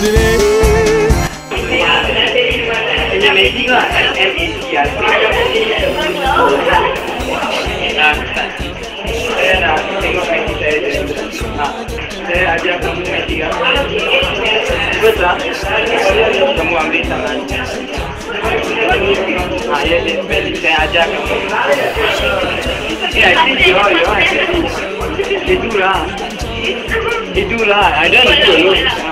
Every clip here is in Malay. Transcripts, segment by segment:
today. Itulah, itulah. I don't know.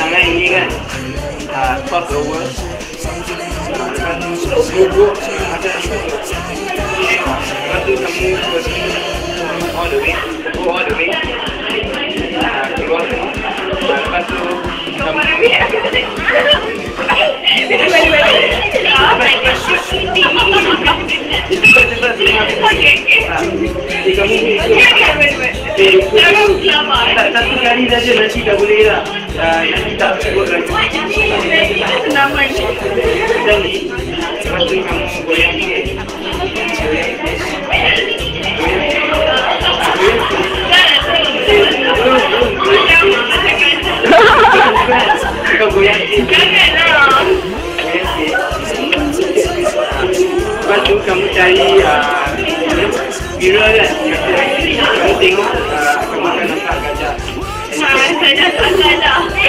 tangan ini kan, uh, over. Uh, lepas tu, duduk macam ni. Lepas tu, kamu pergi all the way, go all the way. Uh, keluar semua. Uh, lepas tu, kamu cepat cepat Eh, kamu Eh, tak satu kali saja nanti dah boleh lah. Uh, nanti tak sebut lagi. Macam ni. Lepas tu kamu. Ah, cari uh, mirror kan. Kamu tengok uh, kamu akan nampak gajah. Beda 的